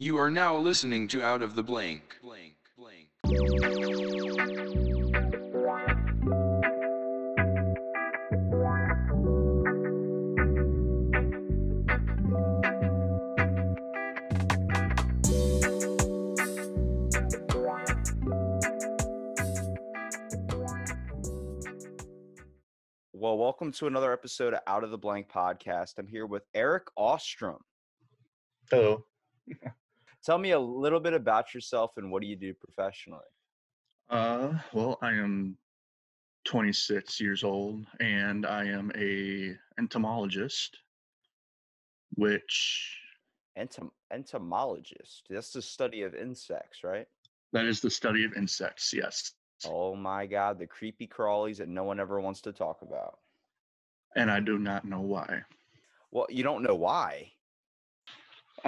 You are now listening to Out of the Blank. Blank, blank. Well, welcome to another episode of Out of the Blank podcast. I'm here with Erik Ostrum. Hello. Tell me a little bit about yourself and what do you do professionally? Uh, well, I am 26 years old and I am a entomologist, which Entom- entomologist. That's the study of insects, right? that is the study of insects. Yes. Oh my God, the creepy crawlies that no one ever wants to talk about. And I do not know why. Well, you don't know why.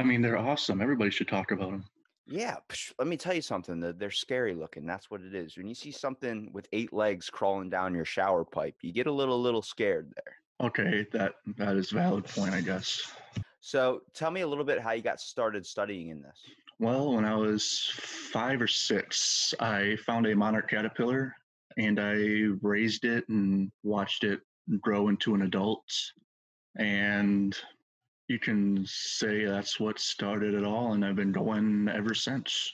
I mean, they're awesome. Everybody should talk about them. Yeah, psh, let me tell you something. They're scary looking. That's what it is. When you see something with eight legs crawling down your shower pipe, you get a little, little scared there. Okay, that that is a valid point, I guess. So, tell me a little bit how you got started studying in this. Well, when I was five or six, I found a monarch caterpillar and I raised it and watched it grow into an adult. And you can say that's what started it all, and I've been going ever since.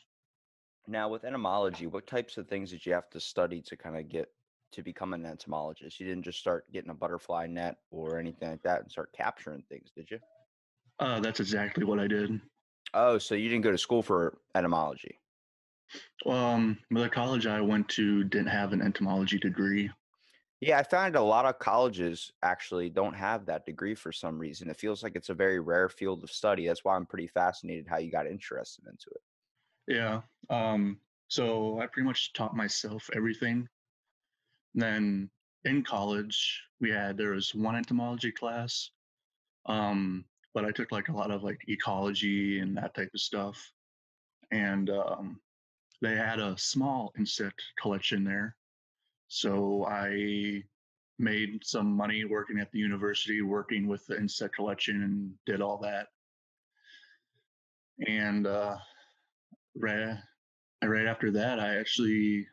Now, with entomology, what types of things did you have to study to kind of get to become an entomologist? You didn't just start getting a butterfly net or anything like that and start capturing things, did you? Uh, that's exactly what I did. Oh, so you didn't go to school for entomology? Um, the college I went to didn't have an entomology degree. Yeah, I found a lot of colleges actually don't have that degree for some reason. It feels like it's a very rare field of study. That's why I'm pretty fascinated how you got interested into it. Yeah. Um, so I pretty much taught myself everything. Then in college, we had there was one entomology class, um, but I took like a lot of like ecology and that type of stuff. And um, they had a small insect collection there, so I made some money working at the university, working with the insect collection, and did all that. And uh, right, right after that, I actually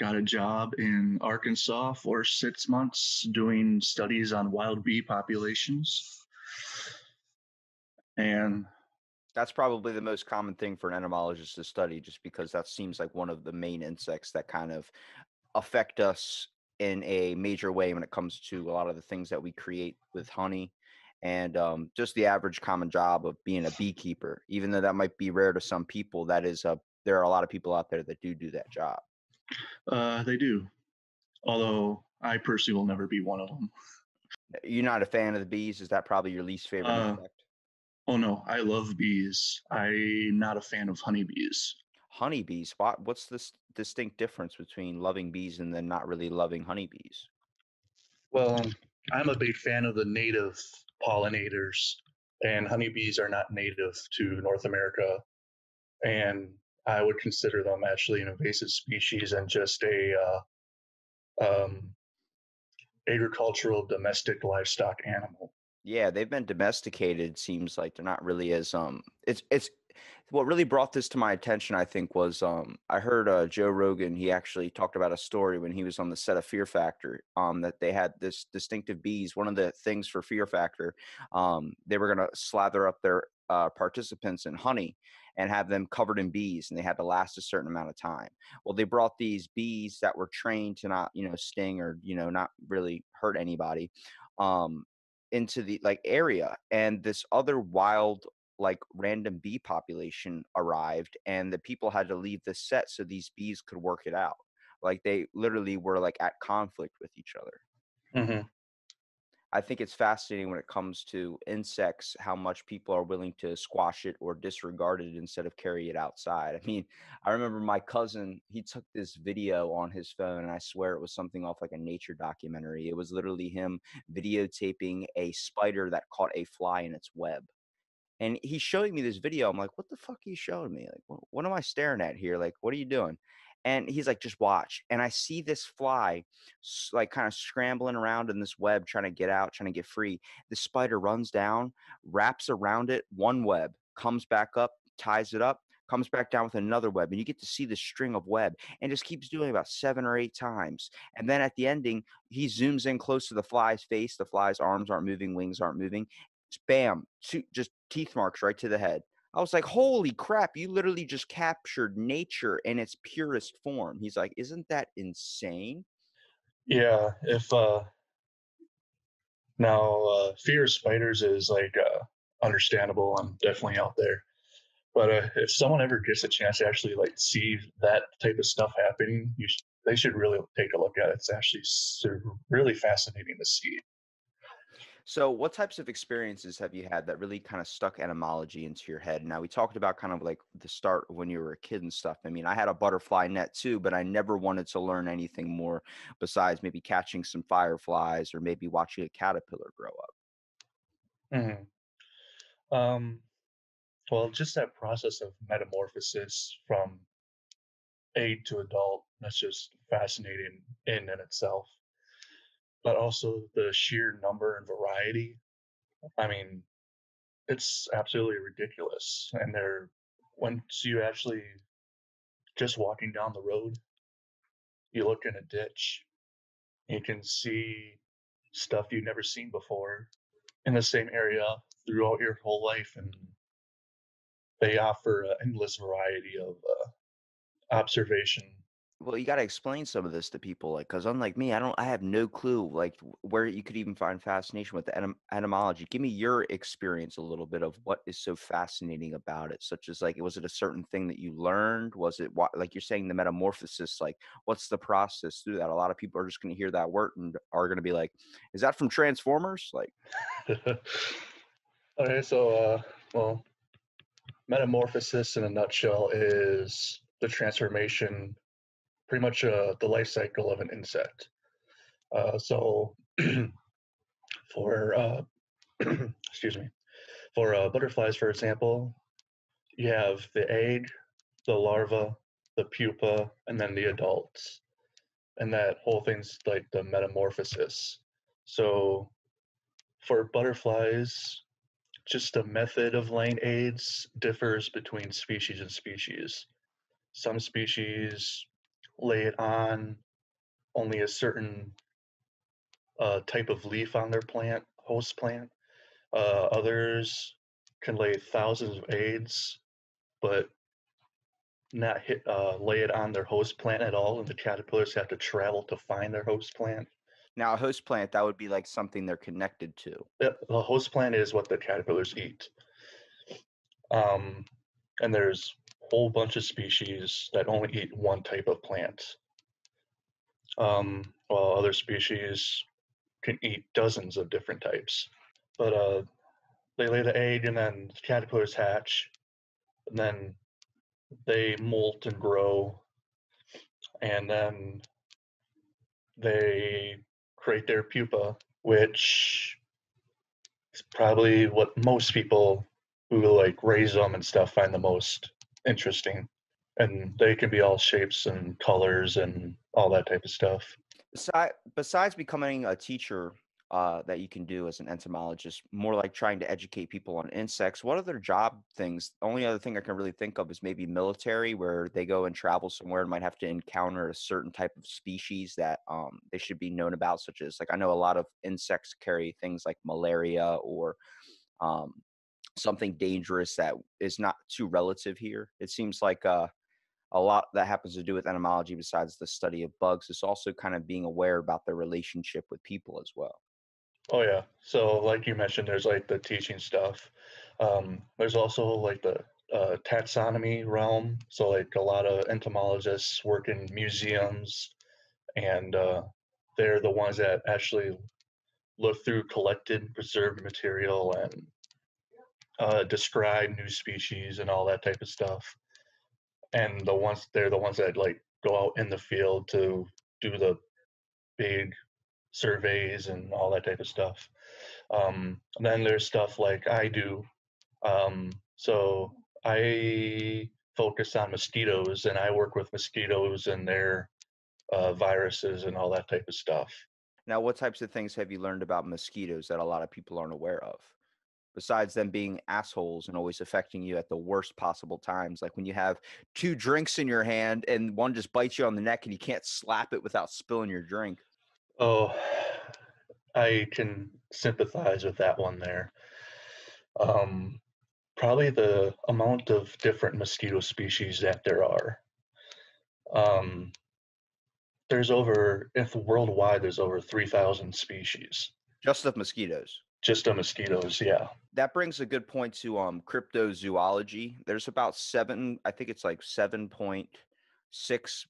got a job in Arkansas for six months doing studies on wild bee populations. And That's probably the most common thing for an entomologist to study, just because that seems like one of the main insects that kind of affect us in a major way when it comes to a lot of the things that we create with honey and um, just the average common job of being a beekeeper. Even though that might be rare to some people, that is a there are a lot of people out there that do do that job. uh, they do. Although I personally will never be one of them. You're not a fan of the bees? Is that probably your least favorite Uh? Oh no, I love bees. I'm not a fan of honeybees. Honeybees. What, what's this distinct difference between loving bees and then not really loving honeybees? Well, I'm a big fan of the native pollinators, and honeybees are not native to North America. And I would consider them actually an invasive species and just a uh, um, agricultural domestic livestock animal. Yeah, they've been domesticated. Seems like they're not really as um. It's it's what really brought this to my attention. I think was um. I heard uh, Joe Rogan. He actually talked about a story when he was on the set of Fear Factor. Um, that they had this distinctive bees. One of the things for Fear Factor, um, they were gonna slather up their uh, participants in honey and have them covered in bees, and they had to last a certain amount of time. Well, they brought these bees that were trained to not you know sting or you know not really hurt anybody. Um, into the like area and this other wild like random bee population arrived and the people had to leave the set so these bees could work it out. Like they literally were like at conflict with each other. Mm-hmm. i think it's fascinating when it comes to insects how much people are willing to squash it or disregard it instead of carry it outside. I mean i remember my cousin he took this video on his phone and i swear it was something off like a nature documentary. It was literally him videotaping a spider that caught a fly in its web and he's showing me this video. I'm like, what the fuck are you showing me? Like, what, what am I staring at here? Like, what are you doing? And he's like, just watch. And I see this fly, like, kind of scrambling around in this web, trying to get out, trying to get free. The spider runs down, wraps around it, one web, comes back up, ties it up, comes back down with another web, and you get to see the string of web, and just keeps doing about seven or eight times. And then at the ending, he zooms in close to the fly's face. The fly's arms aren't moving, wings aren't moving. Bam, just teeth marks right to the head. I was like, holy crap, you literally just captured nature in its purest form. He's like, isn't that insane? Yeah, if uh now uh fear of spiders is like uh understandable and definitely out there. But uh, if someone ever gets a chance to actually like see that type of stuff happening, you sh- they should really take a look at it. It's actually really fascinating to see. So, what types of experiences have you had that really kind of stuck etymology into your head? Now, we talked about kind of like the start when you were a kid and stuff. I mean, I had a butterfly net too, but I never wanted to learn anything more besides maybe catching some fireflies or maybe watching a caterpillar grow up. hmm Um, well, just that process of metamorphosis from aid to adult, that's just fascinating in and itself. But also the sheer number and variety. I mean, it's absolutely ridiculous. And they're once you actually just walking down the road, you look in a ditch, you can see stuff you've never seen before in the same area throughout your whole life, and they offer an endless variety of uh, observation. Well, you got to explain some of this to people, like, because unlike me, I don't, I have no clue, like, where you could even find fascination with the etym- etymology. Give me your experience a little bit of what is so fascinating about it, such as like, was it a certain thing that you learned? Was it like you're saying, the metamorphosis? Like, what's the process through that? A lot of people are just going to hear that word and are going to be like, is that from Transformers? Like, okay, so uh, well, metamorphosis in a nutshell is the transformation, pretty much uh, the life cycle of an insect. Uh, so for uh, excuse me, for uh, butterflies, for example, you have the egg, the larva, the pupa, and then the adults. And that whole thing's like the metamorphosis. So for butterflies, just the method of laying eggs differs between species and species. Some species lay it on only a certain uh, type of leaf on their plant, host plant. Uh, others can lay thousands of eggs, but not hit uh, lay it on their host plant at all, and the caterpillars have to travel to find their host plant. now a host plant, that would be like something they're connected to. The host plant is what the caterpillars eat. Um, and there's whole bunch of species that only eat one type of plant. Um, while other species can eat dozens of different types. But uh, they lay the egg, and then the caterpillars hatch, and then they molt and grow, and then they create their pupa, which is probably what most people who like raise them and stuff find the most interesting. And they can be all shapes and colors and all that type of stuff. Besides, besides becoming a teacher uh, that you can do as an entomologist, more like trying to educate people on insects, what other job things? Only other thing I can really think of is maybe military, where they go and travel somewhere and might have to encounter a certain type of species that um, they should be known about, such as like I know a lot of insects carry things like malaria or um, something dangerous that is not too relative here. It seems like uh, a lot that happens to do with entomology besides the study of bugs is also kind of being aware about their relationship with people as well. Oh yeah. So like you mentioned, there's like the teaching stuff. Um, there's also like the uh, taxonomy realm. So like a lot of entomologists work in museums, and uh, they're the ones that actually look through collected, preserved material and uh, describe new species and all that type of stuff. And the ones they're the ones that like go out in the field to do the big surveys and all that type of stuff. Um, then there's stuff like I do. Um, so I focus on mosquitoes and I work with mosquitoes and their uh, viruses and all that type of stuff. Now, what types of things have you learned about mosquitoes that a lot of people aren't aware of? Besides them being assholes and always affecting you at the worst possible times like when you have two drinks in your hand and one just bites you on the neck and you can't slap it without spilling your drink Oh, I can sympathize with that one there. Um, probably the amount of different mosquito species that there are. Um, there's over, if worldwide, there's over 3,000 species just of mosquitoes just of mosquitoes. Yeah. that brings a good point to um cryptozoology there's about seven i think it's like 7.6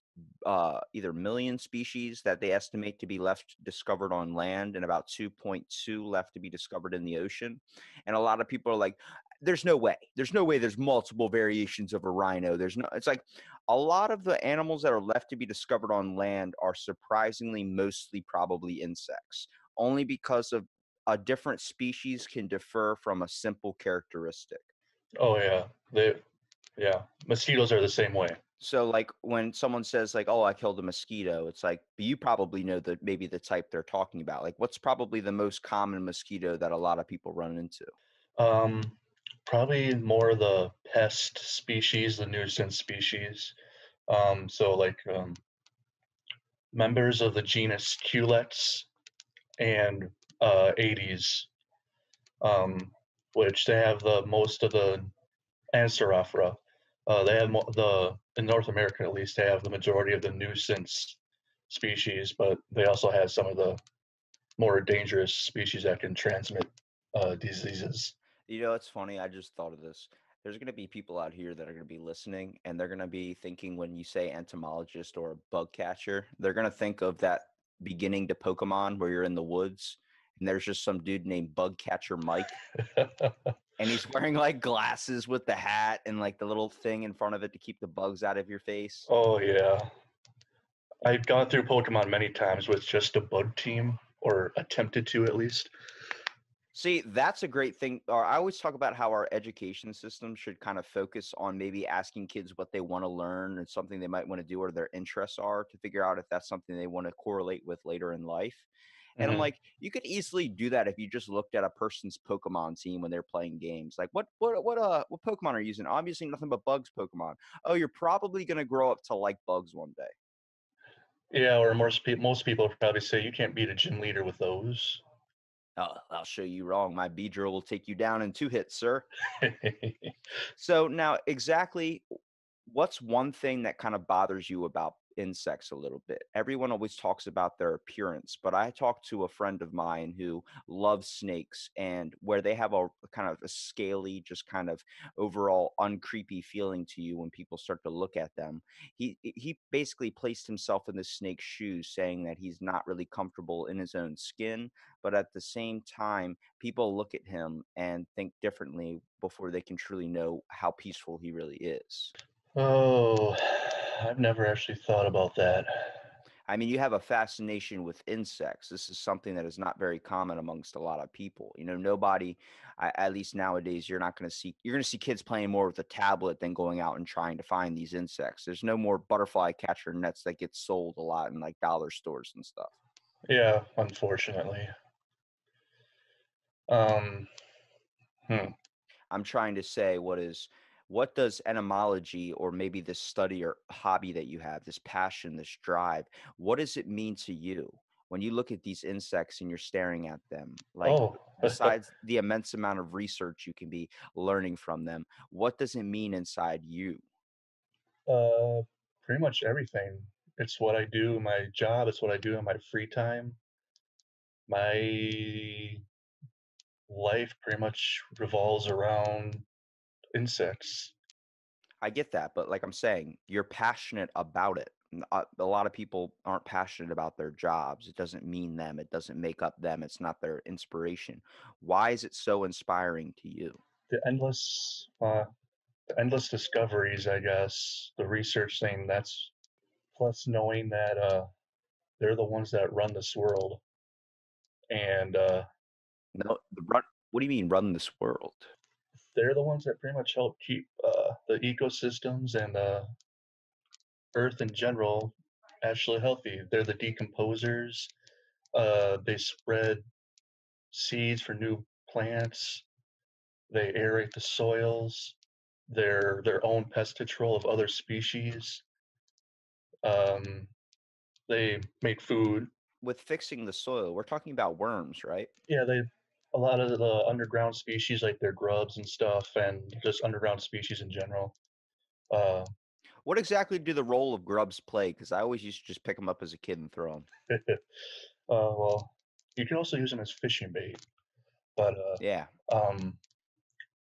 uh either million species that they estimate to be left discovered on land and about 2.2 left to be discovered in the ocean and a lot of people are like there's no way there's no way there's multiple variations of a rhino there's no it's like a lot of the animals that are left to be discovered on land are surprisingly mostly probably insects only because of a different species can differ from a simple characteristic. Oh yeah. They, yeah. Mosquitoes are the same way. So like when someone says like, "Oh, I killed a mosquito," it's like, but you probably know that maybe the type they're talking about. Like, what's probably the most common mosquito that a lot of people run into? Um, probably more the pest species, the nuisance species. Um, so like um, members of the genus Culex and uh, Aedes, um, which they have the most of the Psorophora. Uh, they have the in North America at least they have the majority of the nuisance species, but they also have some of the more dangerous species that can transmit uh, diseases. You know, it's funny. I just thought of this. There's going to be people out here that are going to be listening, and they're going to be thinking when you say entomologist or bug catcher, they're going to think of that beginning to Pokemon where you're in the woods and there's just some dude named Bug Catcher Mike, and he's wearing like glasses with the hat and like the little thing in front of it to keep the bugs out of your face. oh yeah, I've gone through Pokemon many times with just a bug team, or attempted to at least. See, that's a great thing. Uh, I always talk about how our education system should kind of focus on maybe asking kids what they want to learn and something they might want to do or their interests are to figure out if that's something they want to correlate with later in life. And I'm Mhm. like, you could easily do that if you just looked at a person's Pokemon team when they're playing games. Like, what what what uh what Pokemon are you using? Obviously, nothing but bugs Pokemon. Oh, you're probably gonna grow up to like bugs one day. Yeah, or most people, most people probably say you can't beat a gym leader with those. Oh, I'll show you wrong. My Beedrill will take you down in two hits, sir. So now, exactly, what's one thing that kind of bothers you about insects a little bit? Everyone always talks about their appearance, but I talked to a friend of mine who loves snakes and where they have a kind of a scaly, just kind of overall uncreepy feeling to you when people start to look at them. He he basically placed himself in the snake's shoes, saying that he's not really comfortable in his own skin, but at the same time, people look at him and think differently before they can truly know how peaceful he really is. oh, I've never actually thought about that. I mean, you have a fascination with insects. This is something that is not very common amongst a lot of people. You know, nobody, at least nowadays, you're not going to see, you're going to see kids playing more with a tablet than going out and trying to find these insects. There's no more butterfly catcher nets that get sold a lot in like dollar stores and stuff. Yeah, unfortunately. Um, hmm. I'm trying to say what is what does entomology or maybe this study or hobby that you have, this passion, this drive, what does it mean to you when you look at these insects and you're staring at them? Like oh, besides the immense amount of research you can be learning from them, what does it mean inside you? uh, pretty much everything. It's what I do, my job. It's what I do in my free time. My life pretty much revolves around insects. I get that, but like I'm saying, you're passionate about it. Uh, A lot of people aren't passionate about their jobs. It doesn't mean them. It doesn't make up them. It's not their inspiration. Why is it so inspiring to you? The endless, uh, the endless discoveries, I guess. The research thing. That's plus knowing that uh, they're the ones that run this world, and uh, No, the run. What do you mean run this world? They're the ones that pretty much help keep uh, the ecosystems and uh, Earth in general actually healthy. They're the decomposers. Uh, they spread seeds for new plants. They aerate the soils. They're their own pest control of other species. Um, they make food. With fixing the soil, we're talking about worms, right? Yeah, they a lot of the underground species like their grubs and stuff, and just underground species in general. Uh, What exactly do the role of grubs play? Because I always used to just pick them up as a kid and throw them. uh, well, you can also use them as fishing bait, but uh, Yeah. um,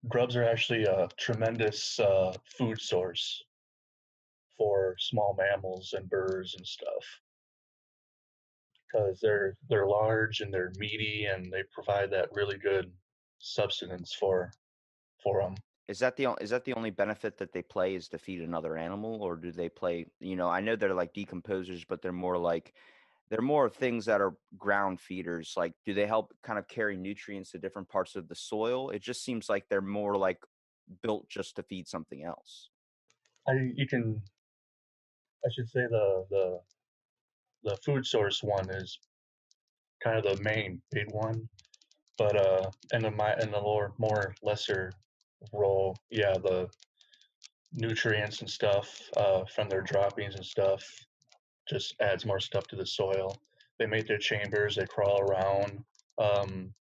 grubs are actually a tremendous uh, food source for small mammals and birds and stuff because they're they're large and they're meaty and they provide that really good substance for for them. Is that the is that the only benefit that they play is to feed another animal, or do they play? You know, I know they're like decomposers, but they're more like they're more things that are ground feeders. Like, do they help kind of carry nutrients to different parts of the soil? It just seems like they're more like built just to feed something else. I you can I should say the the the food source one is kind of the main big one, but uh, and the my and the more more lesser role, yeah, the nutrients and stuff uh, from their droppings and stuff just adds more stuff to the soil. They make their chambers, they crawl around. Um,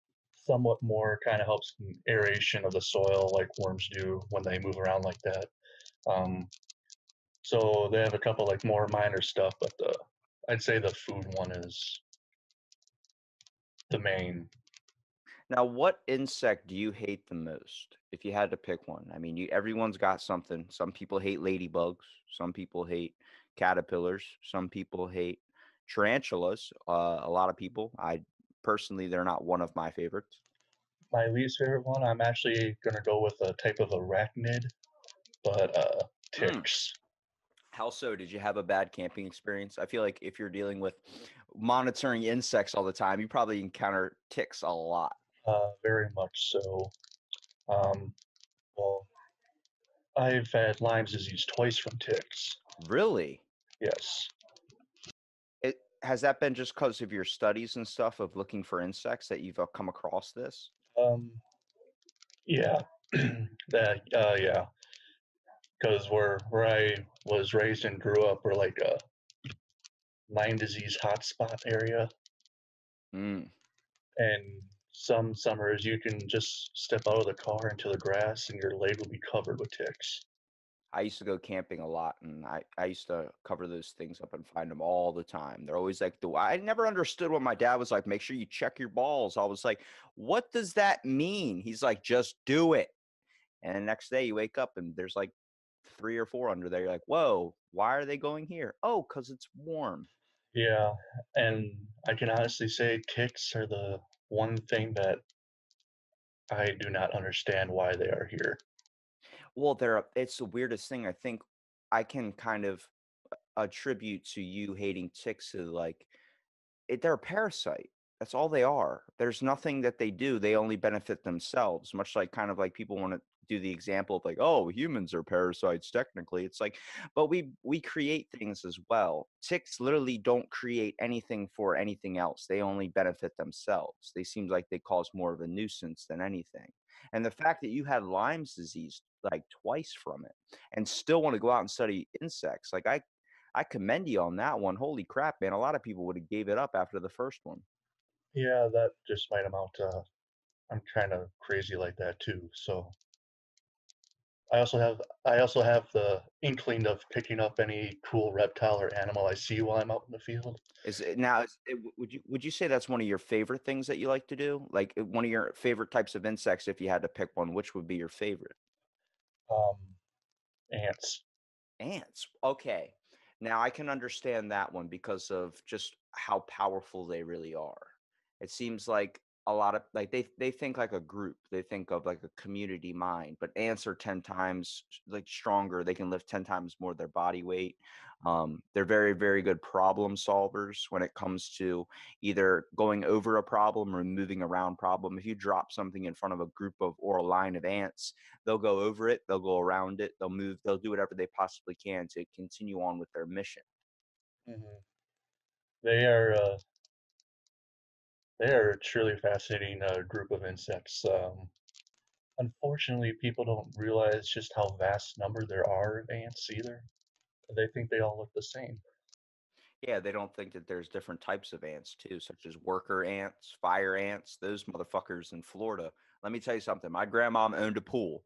somewhat more kind of helps in aeration of the soil, like worms do when they move around like that. Um, so they have a couple like more minor stuff, but the I'd say the food one is the main. Now, what insect do you hate the most? If you had to pick one, I mean, you everyone's got something. Some people hate ladybugs. Some people hate caterpillars. Some people hate tarantulas. Uh, a lot of people. I personally, they're not one of my favorites. My least favorite one, I'm actually gonna go with a type of arachnid, but uh, Mm. ticks. How so? Did you have a bad camping experience? I feel like if you're dealing with monitoring insects all the time, you probably encounter ticks a lot. Uh, very much so. Um, well, I've had Lyme's disease twice from ticks. Really? Yes. It has that been just because of your studies and stuff of looking for insects that you've uh, come across this? Um, yeah, that uh, yeah, because where where I was raised and grew up, we're like a Lyme disease hotspot area, Mm. and some summers you can just step out of the car into the grass and your leg will be covered with ticks. I used to go camping a lot, and I, I used to cover those things up and find them all the time. They're always like, the, I never understood when my dad was like, make sure you check your balls. I was like, what does that mean? He's like, just do it. And the next day you wake up and there's like three or four under there. You're like, whoa, why are they going here? Oh, because it's warm. Yeah, and I can honestly say ticks are the one thing that I do not understand why they are here. Well, they're, a- it's the weirdest thing. I think I can kind of attribute to you hating ticks to like, it, they're a parasite. That's all they are. There's nothing that they do. They only benefit themselves, much like kind of like people want to do the example of like, oh, humans are parasites technically. It's like, but we we create things as well. Ticks literally don't create anything for anything else. They only benefit themselves. They seem like they cause more of a nuisance than anything. And the fact that you had Lyme's disease like twice from it and still want to go out and study insects, like I I commend you on that one. Holy crap, man. A lot of people would have gave it up after the first one. Yeah, that just might amount to I'm kind of crazy like that too. So I also have I also have the inkling of picking up any cool reptile or animal I see while I'm out in the field. Is it now? Is it, would you would you say that's one of your favorite things that you like to do? Like one of your favorite types of insects? If you had to pick one, which would be your favorite? Um, ants. Ants. Okay. Now I can understand that one because of just how powerful they really are. It seems like a lot of like they they think like a group. They think of like a community mind, but ants are 10 times like stronger. They can lift 10 times more their body weight. Um, they're very very good problem solvers when it comes to either going over a problem or moving around problem. If you drop something in front of a group of or a line of ants, they'll go over it, they'll go around it, they'll move, they'll do whatever they possibly can to continue on with their mission. They are uh, they are a truly fascinating uh, group of insects. Um, unfortunately, people don't realize just how vast number there are of ants either. They think they all look the same. Yeah, they don't think that there's different types of ants too, such as worker ants, fire ants, those motherfuckers in Florida. Let me tell you something. My grandmom owned a pool,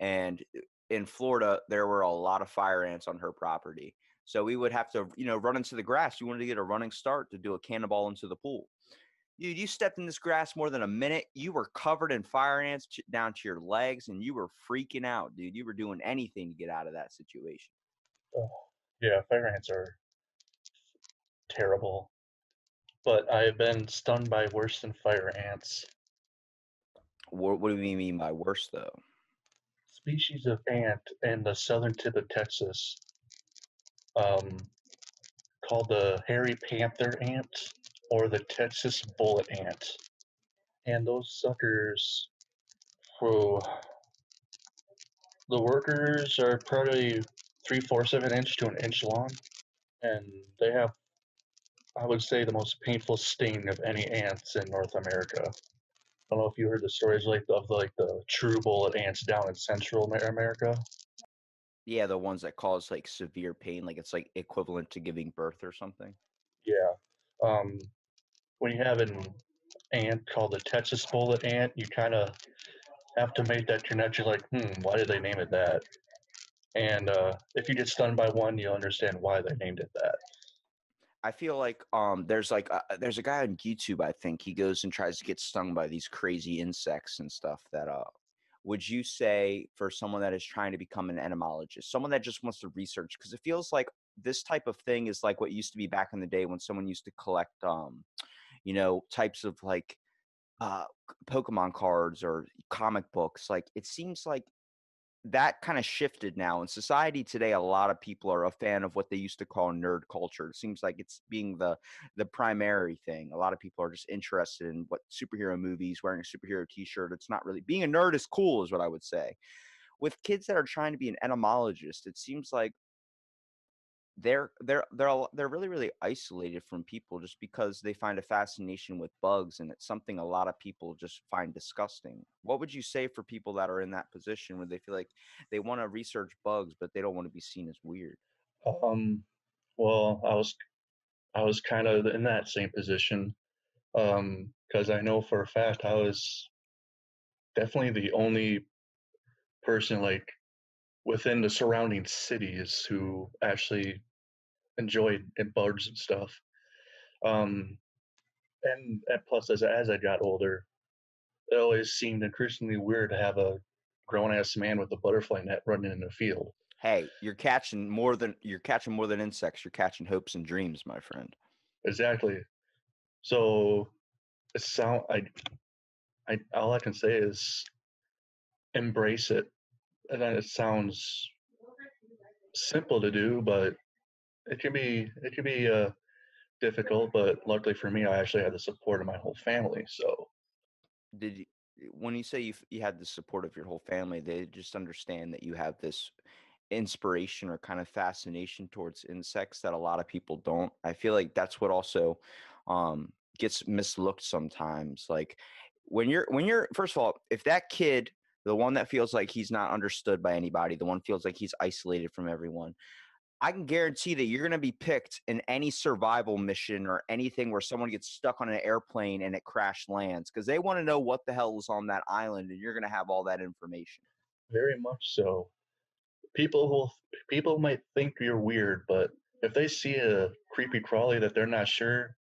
and uh, in Florida, there were a lot of fire ants on her property. So we would have to, you know, run into the grass. You wanted to get a running start to do a cannonball into the pool. Dude, you stepped in this grass more than a minute. You were covered in fire ants down to your legs, and you were freaking out, dude. You were doing anything to get out of that situation. Oh, yeah, fire ants are terrible. But I've been stung by worse than fire ants. What, what do you mean by worse, though? Species of ant in the southern tip of Texas, um, called the hairy panther ant or the Texas bullet ant. And those suckers, who the workers are probably three fourths of an inch to an inch long, and they have, I would say, the most painful sting of any ants in North America. I don't know if you heard the stories like of like the true bullet ants down in Central America. Yeah, the ones that cause like severe pain, like it's like equivalent to giving birth or something. Yeah. Um, when you have an ant called the Texas bullet ant, you kind of have to make that connection. You're like, hmm, why did they name it that? And uh, if you get stung by one, you'll understand why they named it that. I feel like um there's like a, there's a guy on YouTube I think he goes and tries to get stung by these crazy insects and stuff that uh would you say for someone that is trying to become an entomologist someone that just wants to research because it feels like this type of thing is like what used to be back in the day when someone used to collect um you know types of like uh Pokemon cards or comic books like it seems like that kind of shifted now in society today a lot of people are a fan of what they used to call nerd culture. It seems like it's being the the primary thing. A lot of people are just interested in what superhero movies wearing a superhero t-shirt. It's not really being a nerd is cool is what i would say. With kids that are trying to be an entomologist it seems like they're they're they're they're really really isolated from people just because they find a fascination with bugs and it's something a lot of people just find disgusting. What would you say for people that are in that position where they feel like they want to research bugs but they don't want to be seen as weird? Um, well, I was I was kind of in that same position because I know for a fact I was definitely the only person like within the surrounding cities who actually enjoyed and bugs and stuff. Um, and, and plus, as as I got older, it always seemed increasingly weird to have a grown ass man with a butterfly net running in the field. hey you're catching more than you're catching more than insects you're catching hopes and dreams my friend Exactly. So it sound I I all I can say is embrace it. And it sounds simple to do, but it can be it can be uh difficult, but luckily for me I actually had the support of my whole family. So did you when you say you, you had the support of your whole family they just understand that you have this inspiration or kind of fascination towards insects that a lot of people don't i feel like that's what also um gets mislooked sometimes like when you're when you're first of all if that kid the one that feels like he's not understood by anybody the one feels like he's isolated from everyone I can guarantee that you're going to be picked in any survival mission or anything where someone gets stuck on an airplane and it crash lands because they want to know what the hell is on that island and you're going to have all that information. very much so. People will people might think you're weird, but if they see a creepy crawly that they're not sure,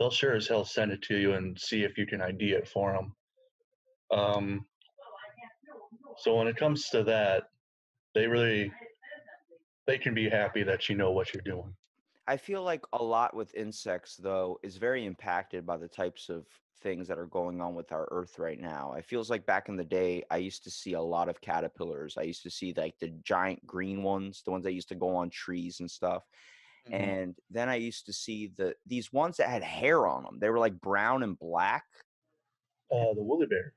they'll sure as hell send it to you and see if you can ID it for them. Um, so when it comes to that, they really they can be happy that you know what you're doing. I feel like a lot with insects, though, is very impacted by the types of things that are going on with our earth right now. I feels like back in the day, I used to see a lot of caterpillars. I used to see like the giant green ones, the ones that used to go on trees and stuff. And then I used to see the these ones that had hair on them. They were like brown and black. uh, the woolly bear.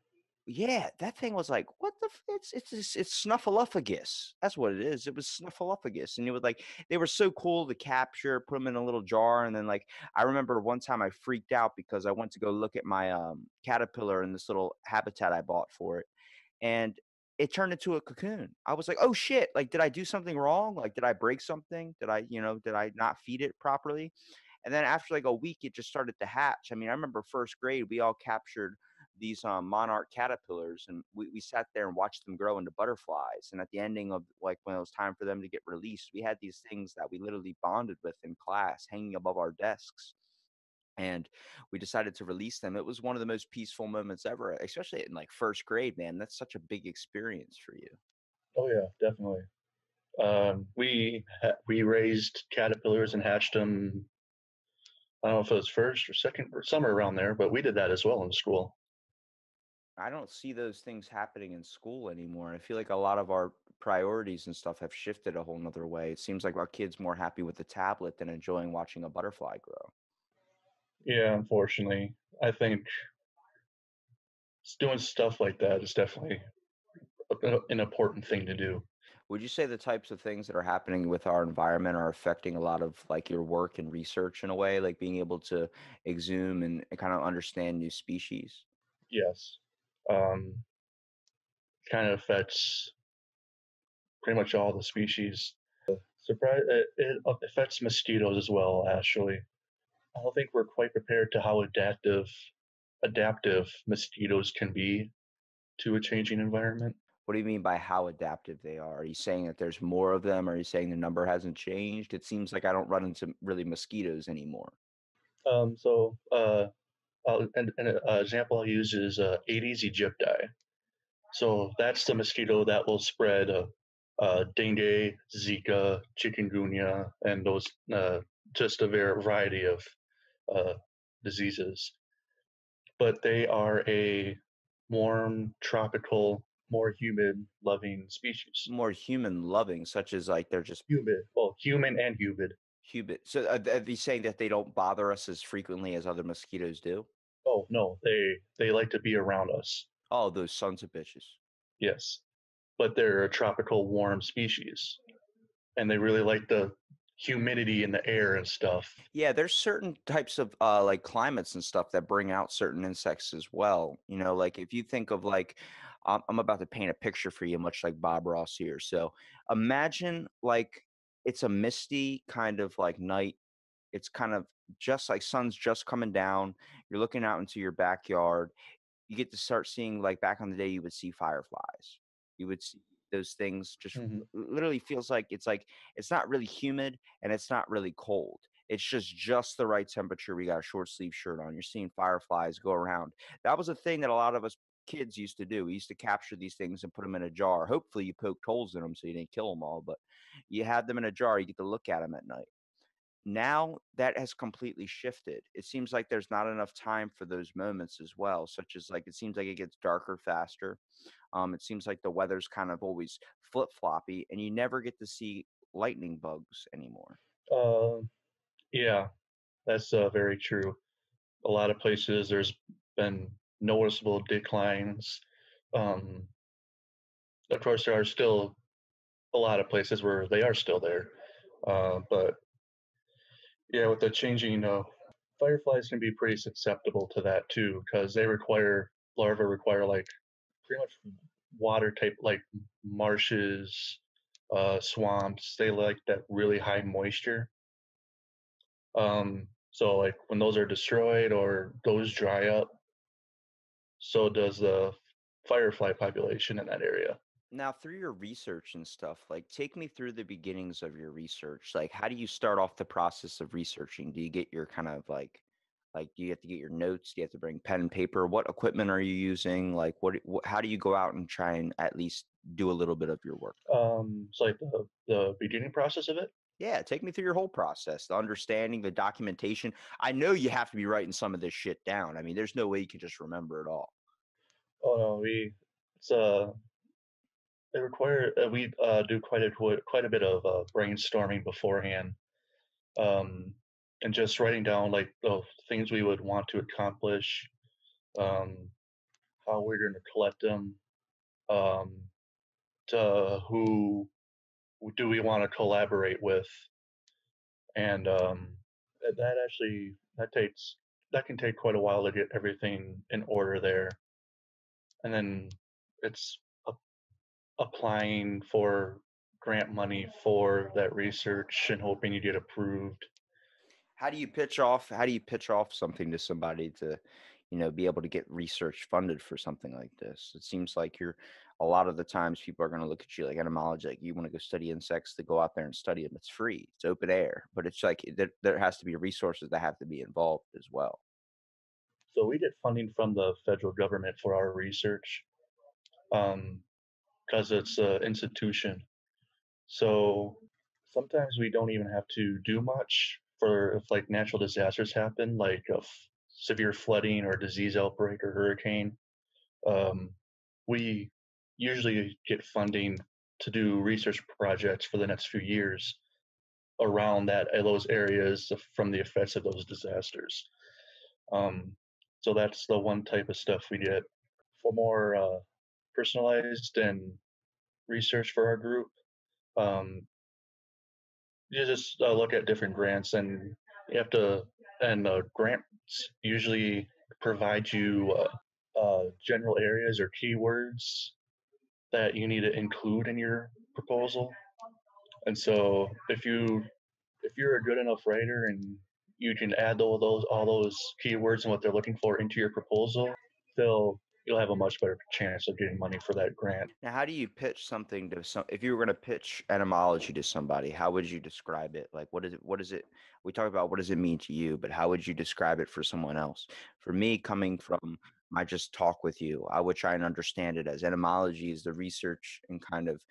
Yeah, that thing was like, what the? F-? It's it's it's, snuffleupagus. That's what it is. It was snuffleupagus, and it was like they were so cool to capture. Put them in a little jar, and then like I remember one time I freaked out because I went to go look at my um caterpillar in this little habitat I bought for it, and it turned into a cocoon. I was like, "Oh shit! Like, did I do something wrong? Like, did I break something? Did I, you know, did I not feed it properly?" And then after like a week, it just started to hatch. I mean, I remember first grade, we all captured these um, monarch caterpillars and we, we sat there and watched them grow into butterflies and at the ending of like when it was time for them to get released we had these things that we literally bonded with in class hanging above our desks and we decided to release them it was one of the most peaceful moments ever especially in like first grade man that's such a big experience for you Oh yeah, definitely. Um, we we raised caterpillars and hatched them. I don't know if it was first or second or somewhere around there, but we did that as well in school. I don't see those things happening in school anymore. I feel like a lot of our priorities and stuff have shifted a whole nother way. It seems like our kids more happy with the tablet than enjoying watching a butterfly grow. Yeah, unfortunately, I think doing stuff like that is definitely an important thing to do. Would you say the types of things that are happening with our environment are affecting a lot of like your work and research in a way, like being able to exhume and, kind of understand new species? Yes, um, kind of affects pretty much all the species. Surprise! It, it affects mosquitoes as well. Actually, I don't think we're quite prepared to how adaptive adaptive mosquitoes can be to a changing environment. What do you mean by how adaptive they are? Are you saying that there's more of them? Are you saying the number hasn't changed? It seems like I don't run into really mosquitoes anymore. Um, so, uh, uh, an, an uh, example I'll use is uh, Aedes aegypti. So that's the mosquito that will spread uh, uh, dengue, Zika, chikungunya, and those uh, just a variety of uh, diseases. But they are a warm, tropical, more humid loving species. More human loving, such as like they're just Humid, well, human and humid. Humid. So are, are they saying that they don't bother us as frequently as other mosquitoes do? Oh no, they they like to be around us. Oh, those sons of bitches. Yes, but they're a tropical warm species, and they really like the humidity in the air and stuff. Yeah, there's certain types of uh like climates and stuff that bring out certain insects as well. You know, like if you think of like I'm, I'm about to paint a picture for you, much like Bob Ross here. So imagine like it's a misty kind of like night. It's kind of just like sun's just coming down. You're looking out into your backyard. You get to start seeing like back on the day you would see fireflies. You would see those things just Mhm. literally feels like it's like it's not really humid and it's not really cold. It's just just the right temperature. We got a short sleeve shirt on. You're seeing fireflies go around. That was a thing that a lot of us kids used to do. We used to capture these things and put them in a jar. Hopefully, you poked holes in them so you didn't kill them all, but you had them in a jar. You get to look at them at night. Now that has completely shifted. It seems like there's not enough time for those moments as well, such as like it seems like it gets darker faster. Um, it seems like the weather's kind of always flip floppy, and you never get to see lightning bugs anymore. Uh, yeah, that's uh, very true. A lot of places there's been noticeable declines. Um, of course, there are still a lot of places where they are still there, uh, but yeah, with the changing, uh, fireflies can be pretty susceptible to that too, because they require larvae require like pretty much water type like marshes, uh, swamps. They like that really high moisture. Um, so like when those are destroyed or those dry up, so does the firefly population in that area. Now, through your research and stuff, like take me through the beginnings of your research. Like, how do you start off the process of researching? Do you get your kind of like, like, do you have to get your notes? Do you have to bring pen and paper? What equipment are you using? Like, what, what how do you go out and try and at least do a little bit of your work? Um, it's like the the beginning process of it. Yeah, take me through your whole process, the understanding, the documentation. I know you have to be writing some of this shit down. I mean, there's no way you can just remember it all. Oh no, we it's uh they require uh, we uh do quite a quite a bit of uh, brainstorming beforehand, um, and just writing down like the things we would want to accomplish, um, how we're going to collect them, um, to who do we want to collaborate with, and um, that actually that takes that can take quite a while to get everything in order there and then it's applying for grant money for that research and hoping you get approved. How do you pitch off? How do you pitch off something to somebody to, you know, be able to get research funded for something like this? It seems like you're a lot of the times people are going to look at you like entomology, like you want to go study insects to go out there and study them. It's free, it's open air, but it's like there, there has to be resources that have to be involved as well. So we get funding from the federal government for our research because um, it's an institution. So sometimes we don't even have to do much for if like natural disasters happen, like a f- severe flooding or disease outbreak or hurricane. Um, we usually get funding to do research projects for the next few years around that uh, those areas from the effects of those disasters. Um, so that's the one type of stuff we get for more uh, personalized and research for our group. Um, you just uh, look at different grants, and you have to, and uh, grants usually provide you uh, uh, general areas or keywords that you need to include in your proposal. And so if you if you're a good enough writer and you can add all those all those keywords and what they're looking for into your proposal, they'll you'll have a much better chance of getting money for that grant. Now, how do you pitch something to some? If you were going to pitch entomology to somebody, how would you describe it? Like, what is it? What is it? We talk about what does it mean to you, but how would you describe it for someone else? For me, coming from my just talk with you, I would try and understand it as entomology is the research and kind of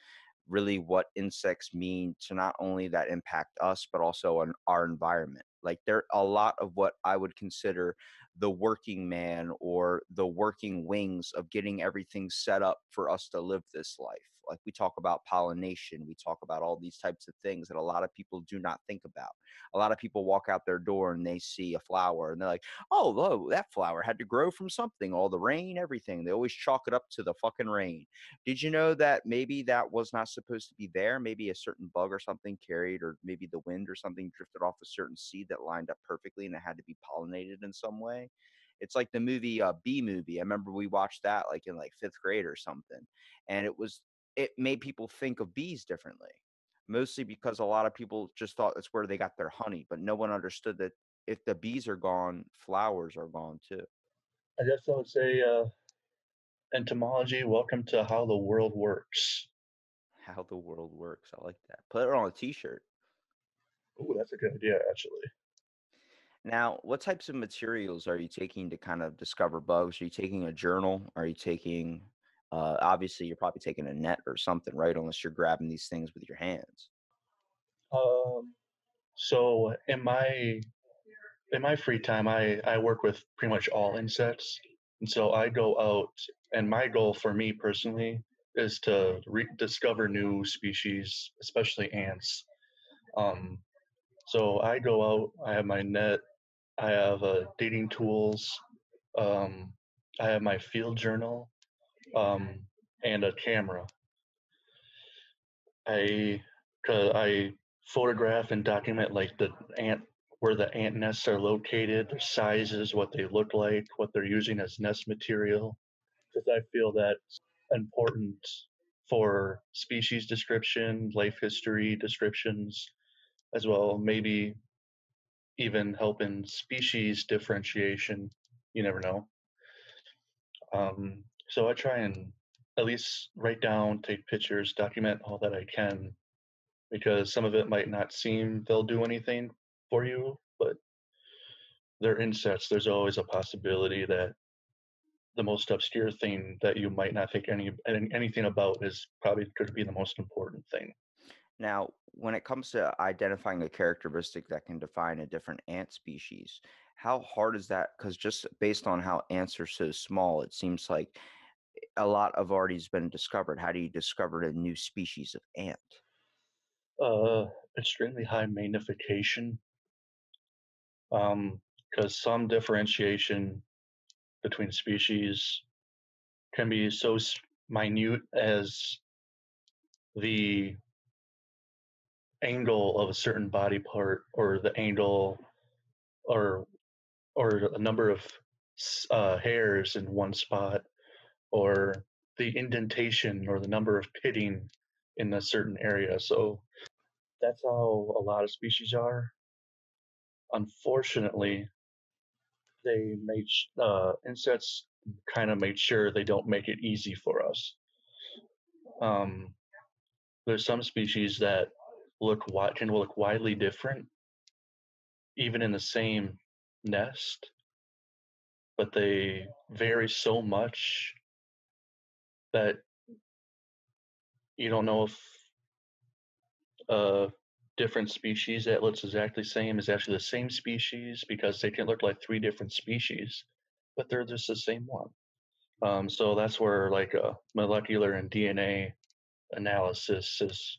really what insects mean to not only that impact us but also on our environment. Like there are a lot of what i would consider the working man or the working wings of getting everything set up for us to live this life like we talk about pollination we talk about all these types of things that a lot of people do not think about. A lot of people walk out their door and they see a flower and they're like oh whoa, that flower had to grow from something all the rain everything. They always chalk it up to the fucking rain. Did you know that maybe that was not supposed to be there? Maybe a certain bug or something carried or maybe the wind or something drifted off a certain seed that lined up perfectly and it had to be pollinated in some way? It's like the movie uh, Bee Movie. I remember we watched that like in like fifth grade or something, and it was it made people think of bees differently. Mostly because a lot of people just thought that's where they got their honey, but no one understood that if the bees are gone, flowers are gone too. I guess I would say uh, entomology. Welcome to how the world works. How the world works. I like that. Put it on a T-shirt. Oh, that's a good idea, actually. Now, what types of materials are you taking to kind of discover bugs? Are you taking a journal? Are you taking, uh, obviously, you're probably taking a net or something, right? Unless you're grabbing these things with your hands. Um, so in my in my free time, I I work with pretty much all insects, and so I go out, and my goal for me personally is to re- discover new species, especially ants. Um, so I go out, I have my net, I have uh, dating tools, um, I have my field journal, um, and a camera. I cause I photograph and document like the ant where the ant nests are located, their sizes, what they look like, what they're using as nest material, because I feel that's important for species description, life history descriptions, as well. Maybe even help in species differentiation. You never know. Um, so I try and at least write down, take pictures, document all that I can, because some of it might not seem they'll do anything for you, but they're insects. There's always a possibility that the most obscure thing that you might not think any anything about is probably to be the most important thing. Now, when it comes to identifying a characteristic that can define a different ant species, how hard is that? Because just based on how ants are so small, it seems like a lot of already has been discovered. How do you discover a new species of ant? Uh, extremely high magnification. Um, because some differentiation between species can be so minute as the angle of a certain body part or the angle or or a number of uh, hairs in one spot or the indentation or the number of pitting in a certain area. So that's how a lot of species are. Unfortunately, they made uh, insects kind of made sure they don't make it easy for us. Um, there's some species that look can look widely different, even in the same nest, but they vary so much that you don't know if a different species that looks exactly same is actually the same species because they can look like three different species, but they're just the same one. Um, so that's where like a molecular and DNA analysis is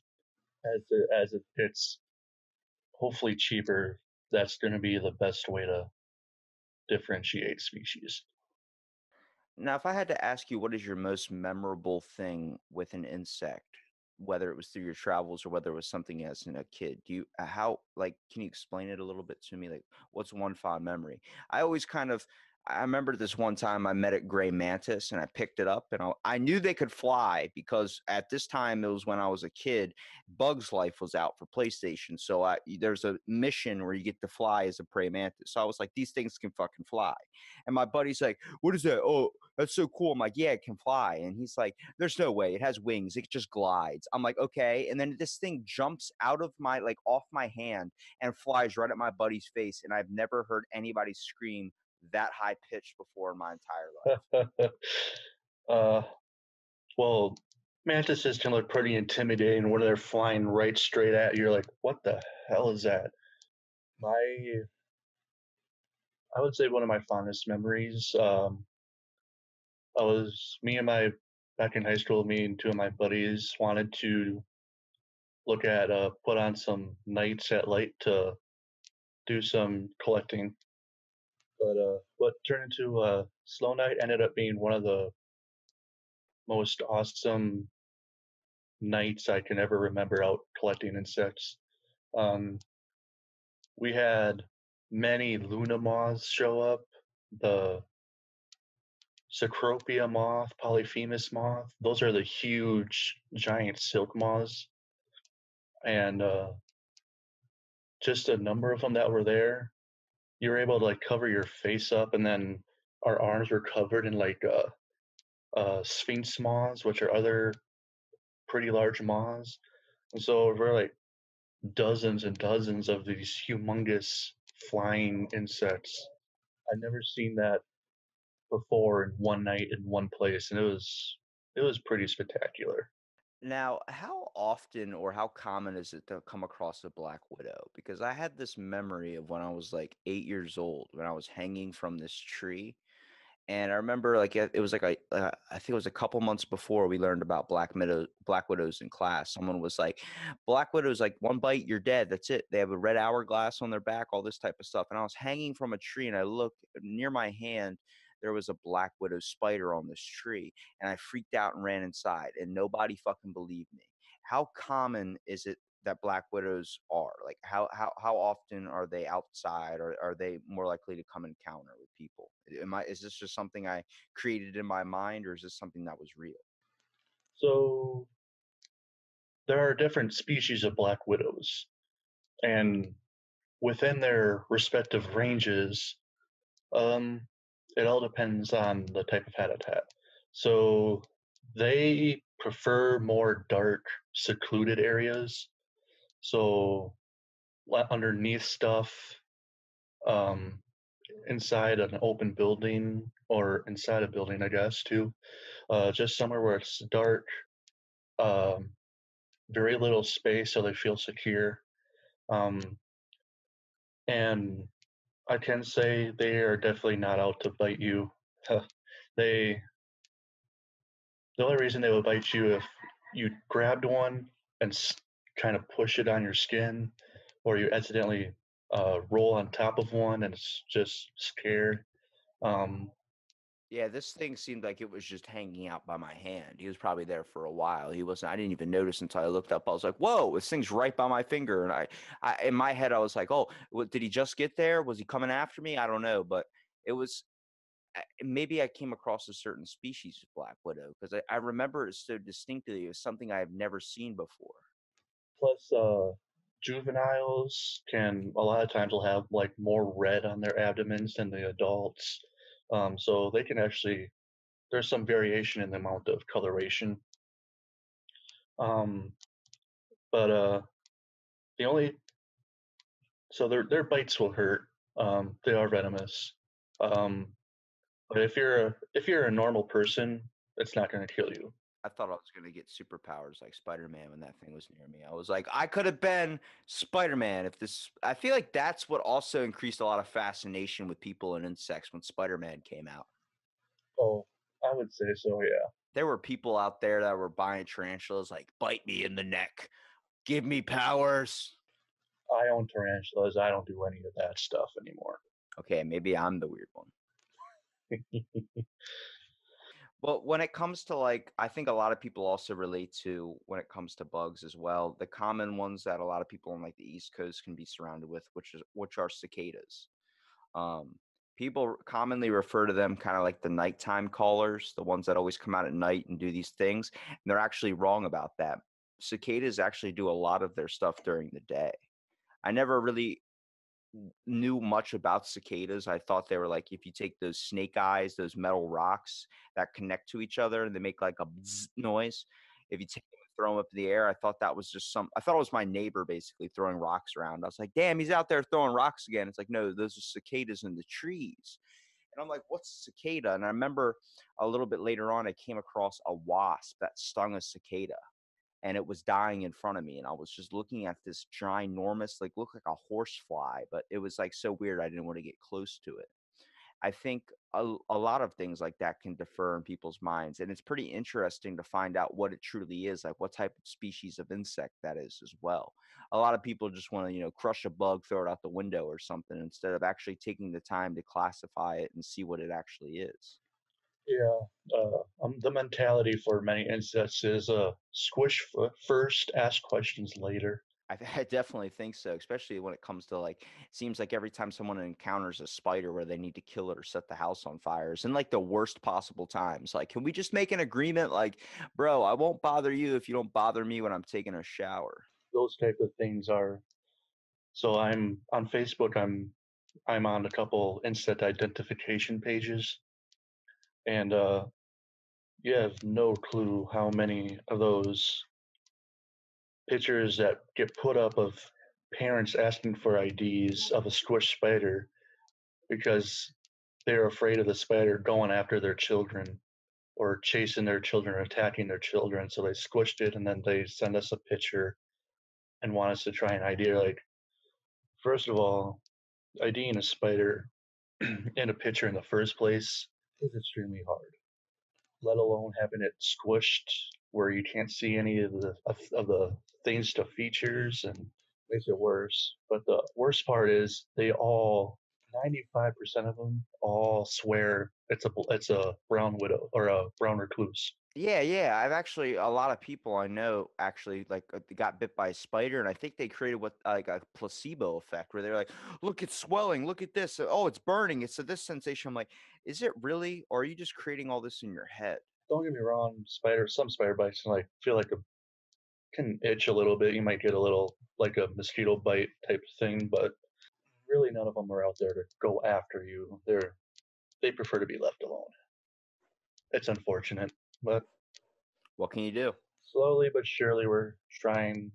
as it, as it, it's hopefully cheaper. That's going to be the best way to differentiate species. Now, if I had to ask you, what is your most memorable thing with an insect, whether it was through your travels or whether it was something as in a kid? Do you uh, how like can you explain it a little bit to me? Like, what's one fond memory? I always kind of I remember this one time I met a gray mantis and I picked it up and I, I, knew they could fly because at this time it was when I was a kid. Bugs Life was out for PlayStation, so I, there's a mission where you get to fly as a praying mantis. So I was like, these things can fucking fly. And my buddy's like, what is that? Oh, that's so cool. I'm like, yeah, it can fly. And he's like, there's no way. It has wings. It just glides. I'm like, okay. And then this thing jumps out of my like off my hand and flies right at my buddy's face. And I've never heard anybody scream that high pitched before in my entire life. uh, well, mantises can look pretty intimidating when they're flying right straight at you. You're like, what the hell is that? My, I would say one of my fondest memories. Um, I was me and my back in high school. Me and two of my buddies wanted to look at uh, put on some nights at light to do some collecting but uh, what turned into uh, Slow Night ended up being one of the most awesome nights I can ever remember out collecting insects. Um, we had many Luna moths show up, the Cecropia moth, Polyphemus moth. Those are the huge, giant silk moths. And uh, just a number of them that were there you were able to like cover your face up, and then our arms were covered in like uh, uh, sphinx moths, which are other pretty large moths. And so we're like dozens and dozens of these humongous flying insects. I'd never seen that before in one night in one place, and it was it was pretty spectacular. Now, how often or how common is it to come across a black widow? Because I had this memory of when I was like eight years old, when I was hanging from this tree. And I remember like it was like a, uh, I think it was a couple months before we learned about black widow, black widows in class. Someone was like, "Black widows, like one bite, you're dead. That's it. They have a red hourglass on their back, all this type of stuff." And I was hanging from a tree, and I looked near my hand, there was a black widow spider on this tree and i freaked out and ran inside and nobody fucking believed me. How common is it that black widows are? Like how how, how often are they outside or are they more likely to come encounter with people? Am i is this just something i created in my mind or is this something that was real? So there are different species of black widows and within their respective ranges um, it all depends on the type of habitat. So they prefer more dark, secluded areas. So underneath stuff, um, inside an open building or inside a building, I guess, too. Uh, just somewhere where it's dark, um, very little space so they feel secure. Um, and I can say they are definitely not out to bite you. they the only reason they would bite you if you grabbed one and kind of push it on your skin, or you accidentally uh, roll on top of one and it's just scared. Um, yeah, this thing seemed like it was just hanging out by my hand. He was probably there for a while. He wasn't. I didn't even notice until I looked up. I was like, "Whoa, this thing's right by my finger." And I, I in my head, I was like, "Oh, what, did he just get there? Was he coming after me? I don't know." But it was, maybe I came across a certain species of black widow because I, I remember it so distinctly. It was something I have never seen before. Plus, uh, juveniles can a lot of times will have like more red on their abdomens than the adults, um, so they can actually there's some variation in the amount of coloration. Um, but uh, the only so their their bites will hurt. Um, they are venomous. Um, but if you're a if you're a normal person, it's not going to kill you. I thought I was gonna get superpowers like Spider Man when that thing was near me. I was like, I could have been Spider Man if this. I feel like that's what also increased a lot of fascination with people and insects when Spider Man came out. Oh, I would say so. Yeah. There were people out there that were buying tarantulas, like bite me in the neck, give me powers. I own tarantulas. I don't do any of that stuff anymore. Okay, maybe I'm the weird one. Well, when it comes to like, I think a lot of people also relate to when it comes to bugs as well. The common ones that a lot of people on like the East Coast can be surrounded with, which is which are cicadas. Um, people commonly refer to them kind of like the nighttime callers, the ones that always come out at night and do these things. And they're actually wrong about that. Cicadas actually do a lot of their stuff during the day. I never really knew much about cicadas. I thought they were like if you take those snake eyes, those metal rocks that connect to each other and they make like a bzz noise. If you take them and throw them up in the air, I thought that was just some. I thought it was my neighbor basically throwing rocks around. I was like, "Damn, he's out there throwing rocks again." It's like, no, those are cicadas in the trees. And I'm like, "What's a cicada?" And I remember a little bit later on, I came across a wasp that stung a cicada and it was dying in front of me and i was just looking at this ginormous like looked like a horse fly but it was like so weird i didn't want to get close to it. I think a, a lot of things like that can defer in people's minds and it's pretty interesting to find out what it truly is like what type of species of insect that is as well. A lot of people just want to you know crush a bug throw it out the window or something instead of actually taking the time to classify it and see what it actually is Yeah. Uh, um, the mentality for many insects is uh, squish f- first, ask questions later. I, th- I definitely think so, especially when it comes to like, it seems like every time someone encounters a spider where they need to kill it or set the house on fire, it's in like the worst possible times. Like, can we just make an agreement? Like, bro, I won't bother you if you don't bother me when I'm taking a shower. Those type of things are. So I'm on Facebook. I'm I'm on a couple insect identification pages, and uh, you have no clue how many of those pictures that get put up of parents asking for IDs of a squished spider because they're afraid of the spider going after their children or chasing their children or attacking their children. So they squished it and then they send us a picture and want us to try an ID. Like, first of all, IDing a spider in a picture in the first place is extremely hard, let alone having it squished where you can't see any of the of, of the things to features and makes it worse. But the worst part is they all 95% of them all swear it's a it's a brown widow or a brown recluse. Yeah, yeah. I've actually a lot of people I know actually like uh, got bit by a spider, and I think they created what like a placebo effect where they're like, "Look, it's swelling. Look at this. Oh, it's burning. It's a this sensation." I'm like, "Is it really, or are you just creating all this in your head?" Don't get me wrong, spider some spider bites can like feel like a can itch a little bit. You might get a little like a mosquito bite type thing, but really none of them are out there to go after you. They're they prefer to be left alone. It's unfortunate, but What can you do? slowly but surely we're trying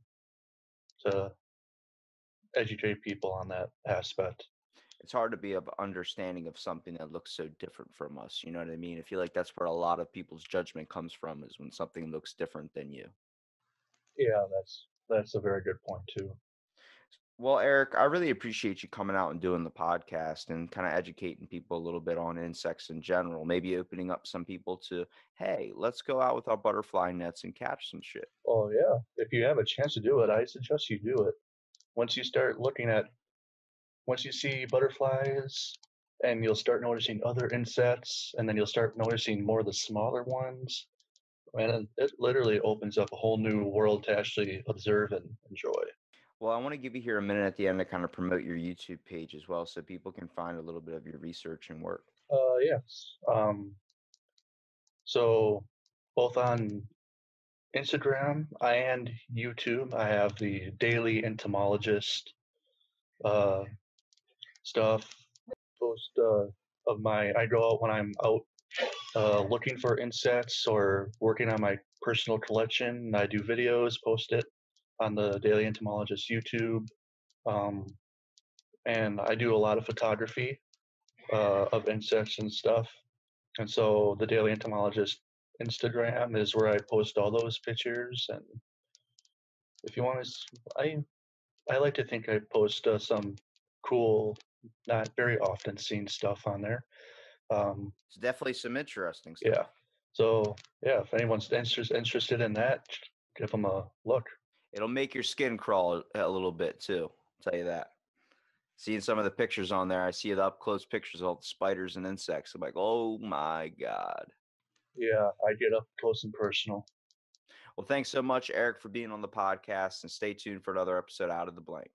to educate people on that aspect. It's hard to be of understanding of something that looks so different from us. You know what I mean? I feel like that's where a lot of people's judgment comes from is when something looks different than you. Yeah, that's that's a very good point too. Well, Erik, I really appreciate you coming out and doing the podcast and kind of educating people a little bit on insects in general. Maybe opening up some people to, hey, let's go out with our butterfly nets and catch some shit. Oh yeah, if you have a chance to do it, I suggest you do it. Once you start looking at, once you see butterflies, and you'll start noticing other insects, and then you'll start noticing more of the smaller ones, and it- it literally opens up a whole new world to actually observe and enjoy. Well, I want to give you here a minute at the end to kind of promote your YouTube page as well, so people can find a little bit of your research and work. Uh, yes. Um, so both on Instagram and YouTube, I have the Daily Entomologist uh, stuff. Post uh, of my, I go out when I'm out uh, looking for insects or working on my personal collection. And I do videos, post it on the Daily Entomologist YouTube. Um, and I do a lot of photography uh, of insects and stuff. And so the Daily Entomologist Instagram is where I post all those pictures. And if you want to, I I like to think I post uh, some cool, not very often seen stuff on there. Um, It's definitely some interesting stuff. yeah. So yeah, if anyone's interest, interested in that, give them a look. It'll make your skin crawl a little bit too. I'll tell you that. Seeing some of the pictures on there, I see the up close pictures of all the spiders and insects. I'm like, oh my god. Yeah, I get up close and personal. Well, thanks so much, Erik, for being on the podcast, and stay tuned for another episode out of the blank.